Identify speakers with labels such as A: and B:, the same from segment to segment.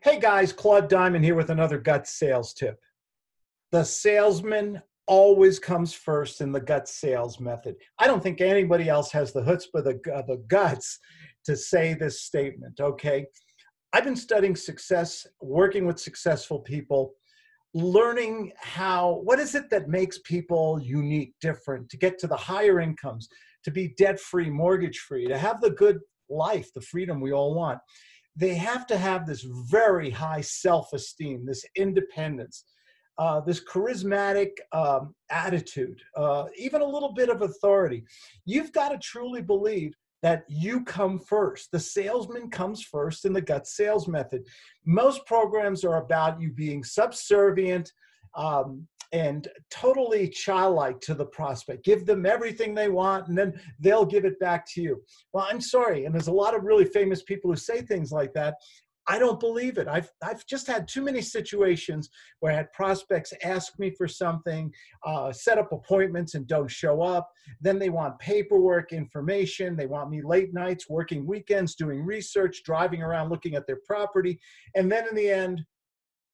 A: Hey guys, Claude Diamond here with another GUTS sales tip. The salesman always comes first in the GUTS sales method. I don't think anybody else has the chutzpah, the, uh, the guts to say this statement, okay? I've been studying success, working with successful people, learning how, what is it that makes people unique, different, to get to the higher incomes, to be debt free, mortgage free, to have the good life, the freedom we all want they have to have this very high self-esteem, this independence, uh, this charismatic um, attitude, uh, even a little bit of authority. You've got to truly believe that you come first. The salesman comes first in the GUTS sales method. Most programs are about you being subservient, um, and totally childlike to the prospect. Give them everything they want and then they'll give it back to you. Well, I'm sorry. And there's a lot of really famous people who say things like that. I don't believe it. I've, I've just had too many situations where I had prospects ask me for something, uh, set up appointments and don't show up. Then they want paperwork, information. They want me late nights, working weekends, doing research, driving around looking at their property. And then in the end,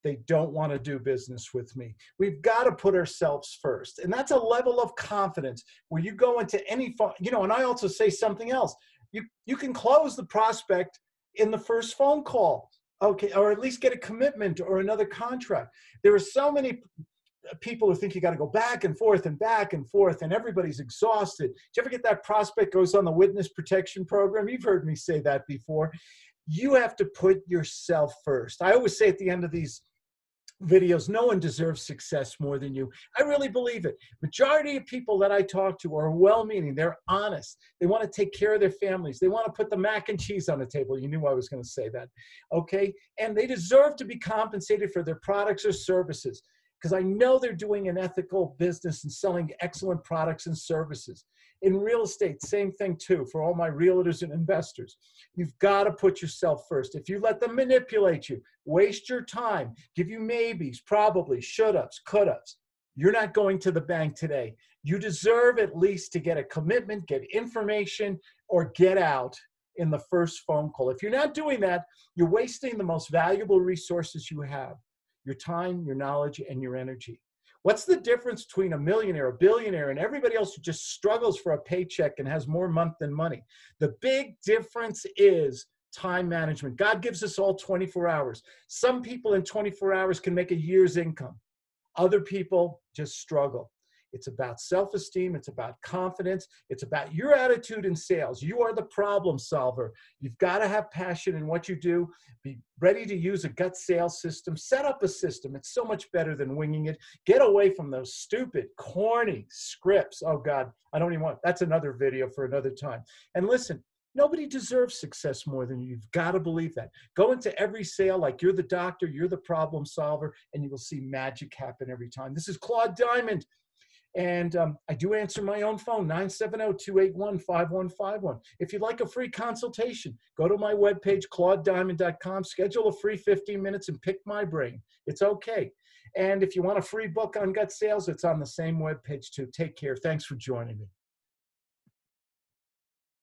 A: they don't want to do business with me. We've got to put ourselves first. And that's a level of confidence where you go into any, you know, and I also say something else. You, you can close the prospect in the first phone call, okay, or at least get a commitment or another contract. There are so many people who think you got to go back and forth and back and forth and everybody's exhausted. Do you ever get that prospect goes on the witness protection program? You've heard me say that before. You have to put yourself first. I always say at the end of these videos no one deserves success more than you. I really believe it. Majority of people that i talk to are well-meaning. They're honest. They want to take care of their families. They want to put the mac and cheese on the table. You knew i was going to say that. Okay? And they deserve to be compensated for their products or services because I know they're doing an ethical business and selling excellent products and services. In real estate, same thing too, for all my realtors and investors. You've got to put yourself first. If you let them manipulate you, waste your time, give you maybes, probably, should-ups, could-ups, you're not going to the bank today. You deserve at least to get a commitment, get information, or get out in the first phone call. If you're not doing that, you're wasting the most valuable resources you have your time, your knowledge, and your energy. What's the difference between a millionaire, a billionaire, and everybody else who just struggles for a paycheck and has more month than money? The big difference is time management. God gives us all 24 hours. Some people in 24 hours can make a year's income. Other people just struggle. It's about self esteem. It's about confidence. It's about your attitude in sales. You are the problem solver. You've got to have passion in what you do. Be ready to use a GUTS sales system. Set up a system. It's so much better than winging it. Get away from those stupid, corny scripts. Oh, God, I don't even want that's another video for another time. And listen, Nobody deserves success more than you. You've got to believe that. Go into every sale like you're the doctor, you're the problem solver, and you will see magic happen every time. This is Claude Diamond. And um, I do answer my own phone, 970-281-5151. If you'd like a free consultation, go to my webpage, claudediamond.com, schedule a free 15 minutes and pick my brain. It's okay. And if you want a free book on GUTS sales, it's on the same webpage too. Take care. Thanks for joining me.